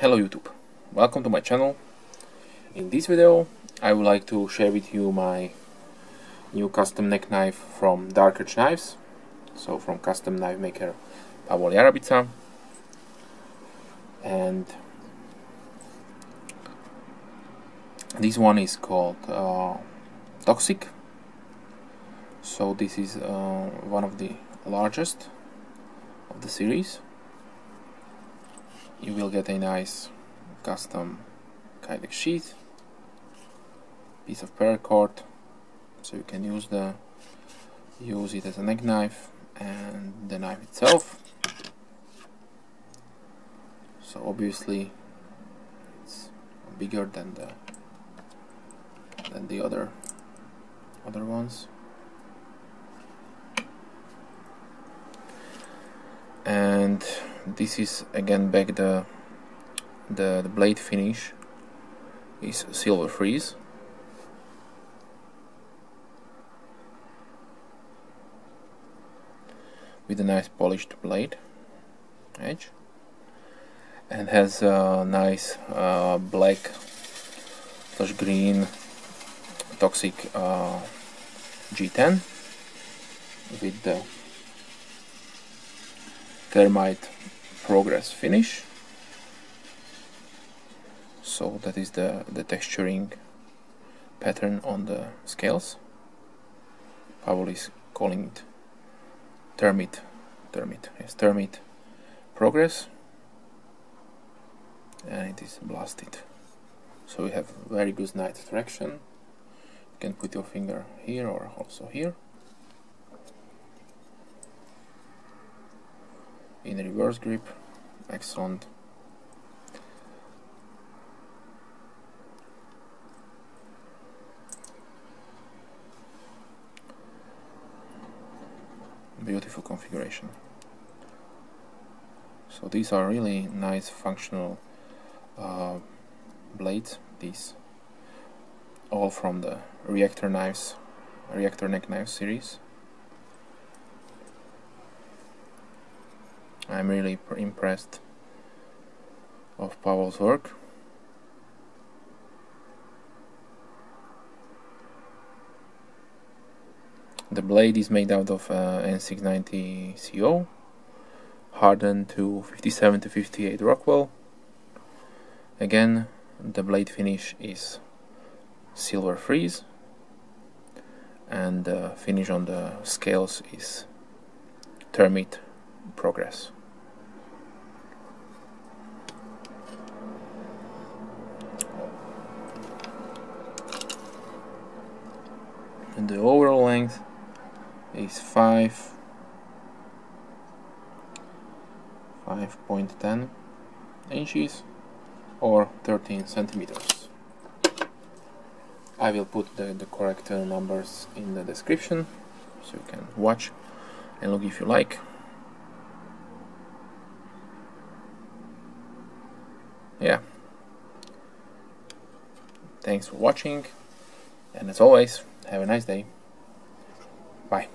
Hello YouTube, welcome to my channel. In this video I would like to share with you my new custom neck knife from Dark Edge Knives, so from custom knife maker Pavol Jarabica. And this one is called uh, Toxic. So this is uh, one of the largest of the series you will get a nice custom Kydex sheath piece of paracord so you can use the use it as a neck knife and the knife itself. So obviously it's bigger than the than the other other ones and this is again back the the, the blade finish is silver freeze. With a nice polished blade edge. And has a nice uh, black slash green toxic uh, G10 with the thermite progress finish. So that is the the texturing pattern on the scales. Pavol is calling it termite termite yes termite progress. And it is blasted. So we have very good night traction. You can put your finger here or also here in reverse grip. Excellent. Beautiful configuration. So these are really nice functional uh, blades these. All from the reactor knives reactor neck knife series I'm really impressed of Pavol's work. The blade is made out of uh, N690 CO, hardened to 57 to 58 Rockwell. Again, the blade finish is silver freeze, and the finish on the scales is termite progress. The overall length is 5 5.10 inches or 13 centimeters. I will put the, the correct uh, numbers in the description so you can watch and look if you like. Yeah. Thanks for watching and as always have a nice day. Bye.